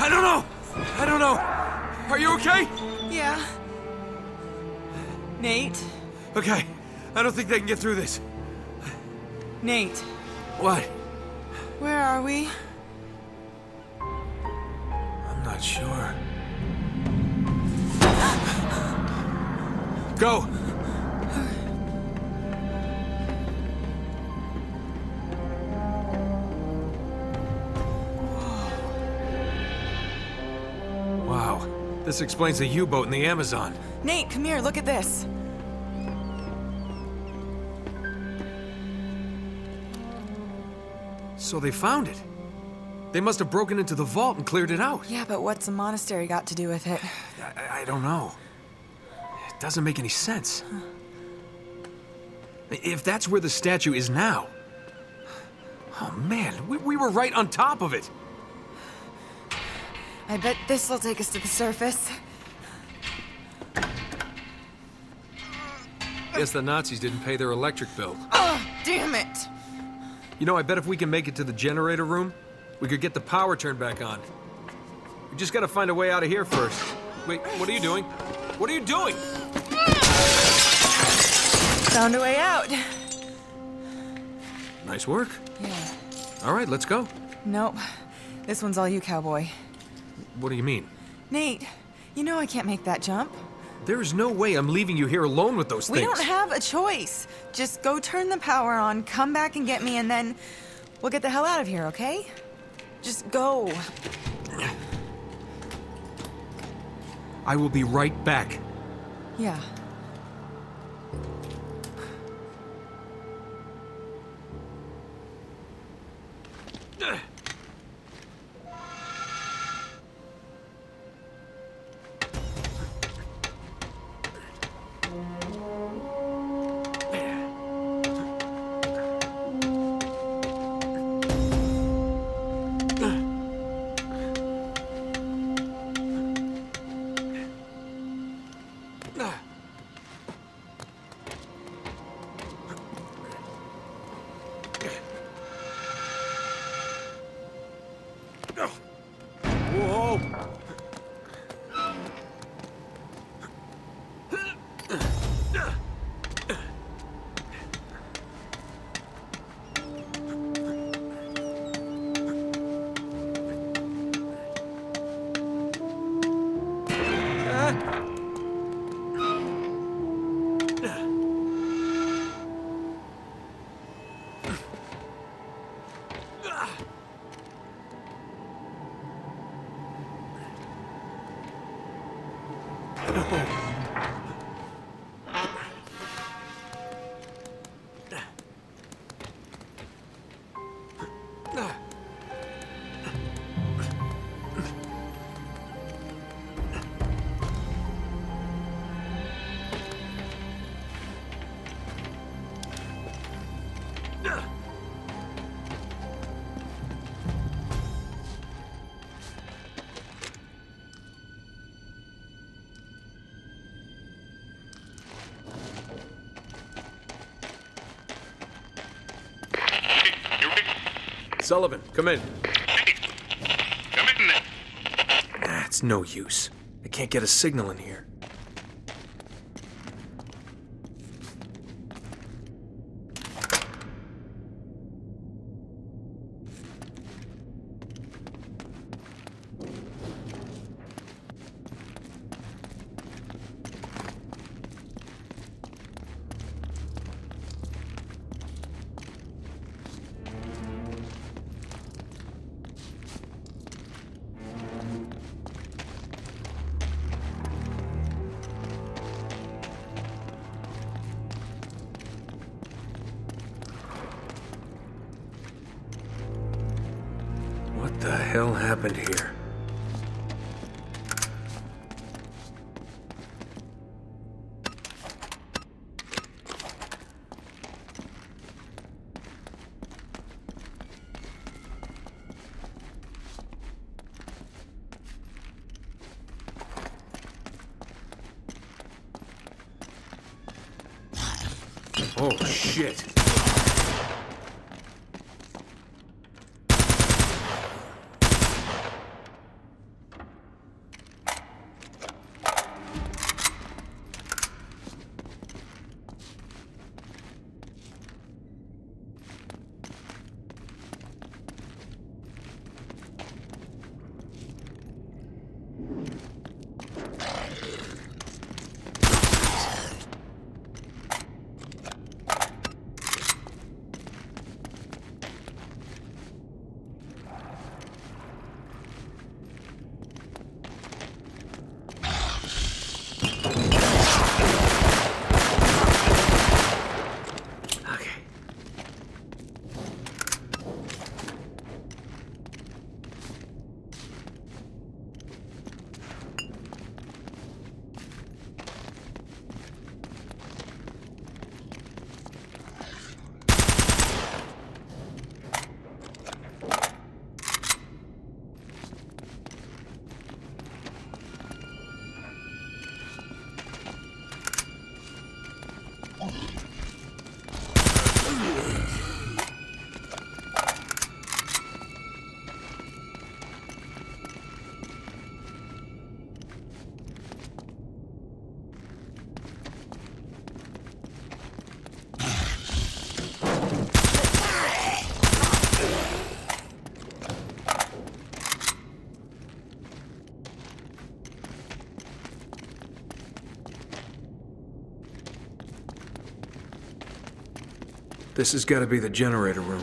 I don't know. I don't know. Are you okay? Yeah. Nate? Okay. I don't think they can get through this. Nate, What? where are we? I'm not sure. Go! This explains the U-boat in the Amazon. Nate, come here, look at this. So they found it. They must have broken into the vault and cleared it out. Yeah, but what's the monastery got to do with it? I, I don't know. It doesn't make any sense. If that's where the statue is now. Oh man, we, we were right on top of it. I bet this will take us to the surface. Guess the Nazis didn't pay their electric bill. Oh, damn it! You know, I bet if we can make it to the generator room, we could get the power turned back on. We just gotta find a way out of here first. Wait, what are you doing? What are you doing? Found a way out. Nice work. Yeah. All right, let's go. Nope. This one's all you, cowboy. What do you mean? Nate, you know I can't make that jump. There is no way I'm leaving you here alone with those We things. We don't have a choice. Just go turn the power on, come back and get me, and then we'll get the hell out of here, okay? Just go. I will be right back. Yeah. Whoa! Sullivan, come in. Come in there. Ah, it's no use. I can't get a signal in here. hell happened here? Oh, shit. This has got to be the generator room.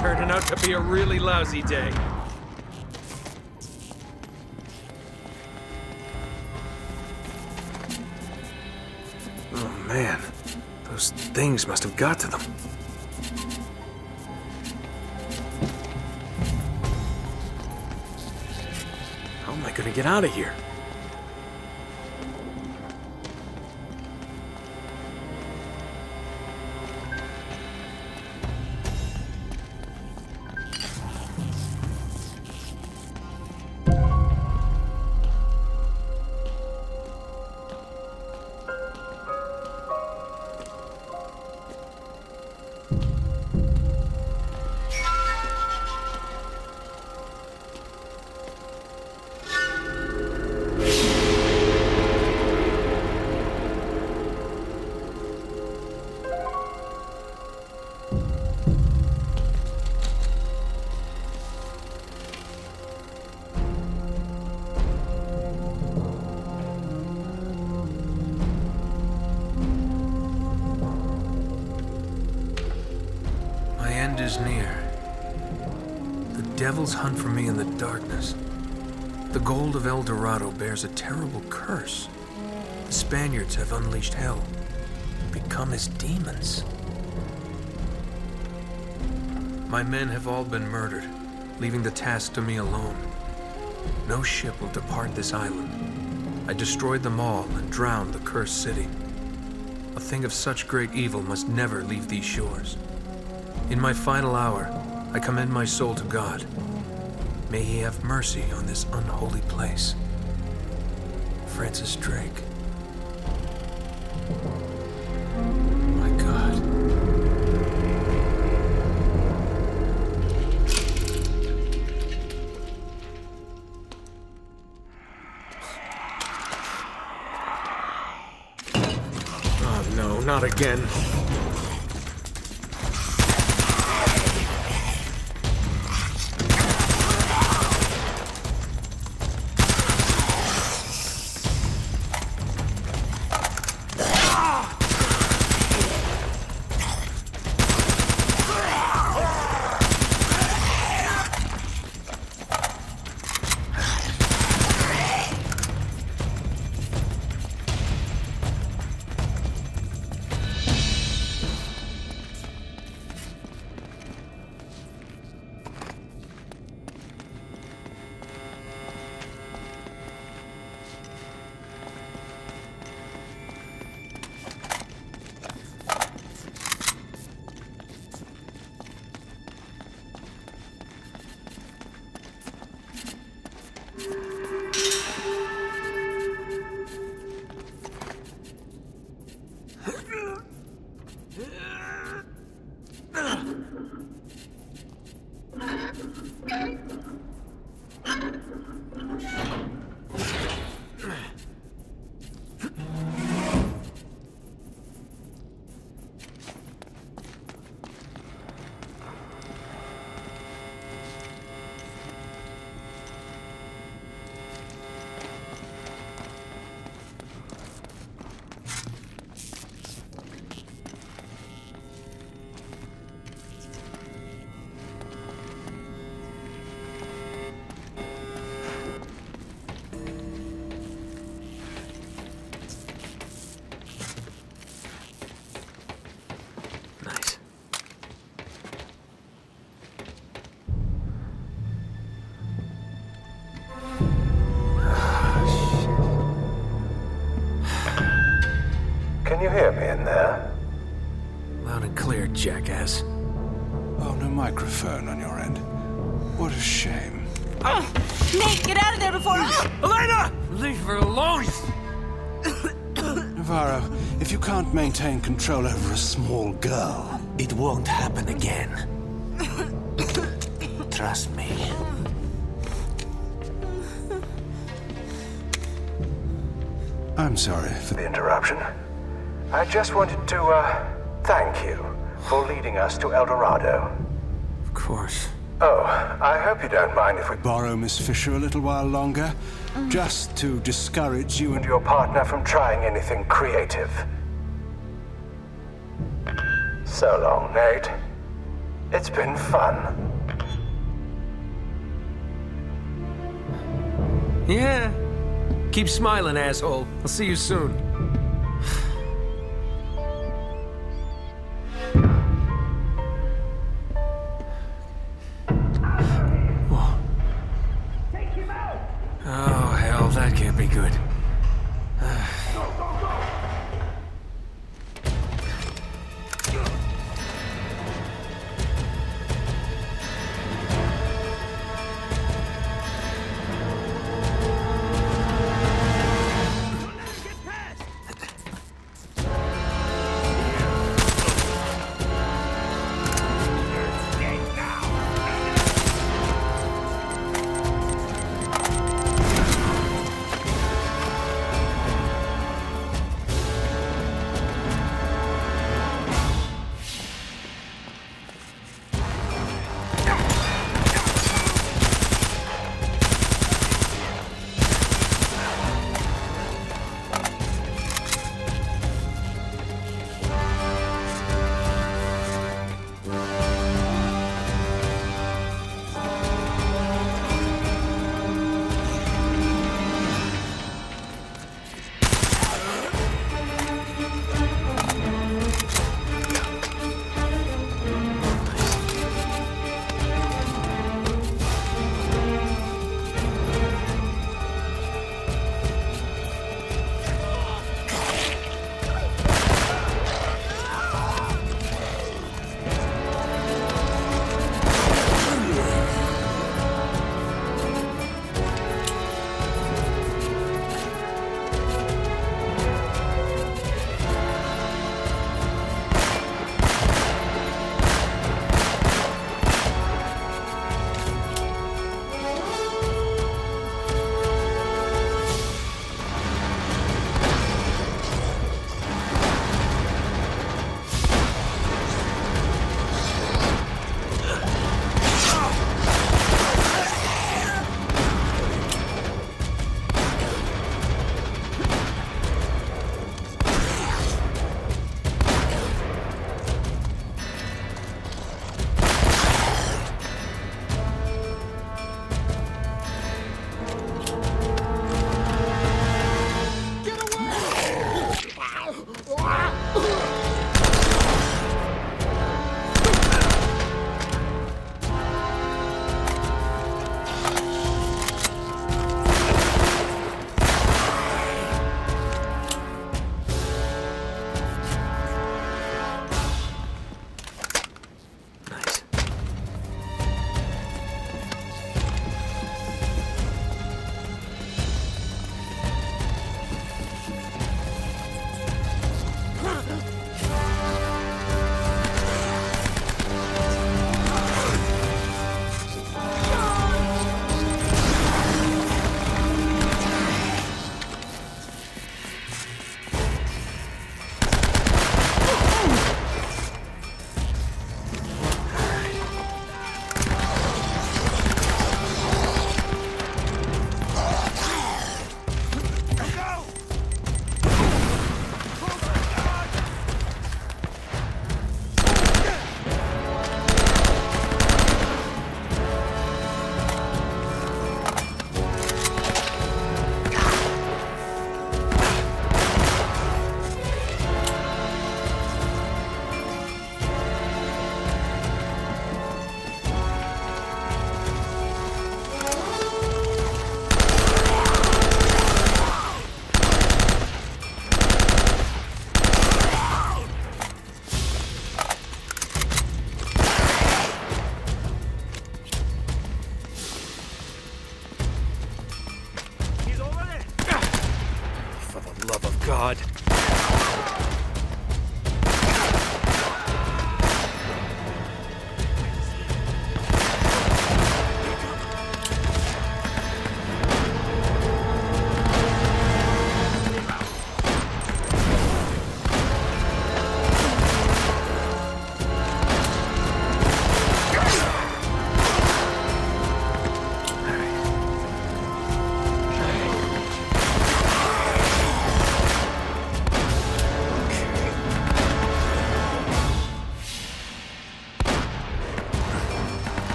Turning out to be a really lousy day. Oh man, those things must have got to them. How am I gonna get out of here? Hunt for me in the darkness. The gold of El Dorado bears a terrible curse. The Spaniards have unleashed hell, become as demons. My men have all been murdered, leaving the task to me alone. No ship will depart this island. I destroyed them all and drowned the cursed city. A thing of such great evil must never leave these shores. In my final hour, I commend my soul to God. May he have mercy on this unholy place. Francis Drake. My God. Oh no, not again. Loud and clear, jackass. Oh, no microphone on your end. What a shame. Nate, get out of there before. Elena! Leave her alone! Navarro, if you can't maintain control over a small girl, It won't happen again. Trust me. I'm sorry for The interruption. I just wanted to, uh, thank you for leading us to El Dorado. Of course. Oh, I hope you don't mind if we borrow Miss Fisher a little while longer, just to discourage you and and your partner from trying anything creative. So long, Nate. It's been fun. Yeah. Keep smiling, asshole. I'll see you soon.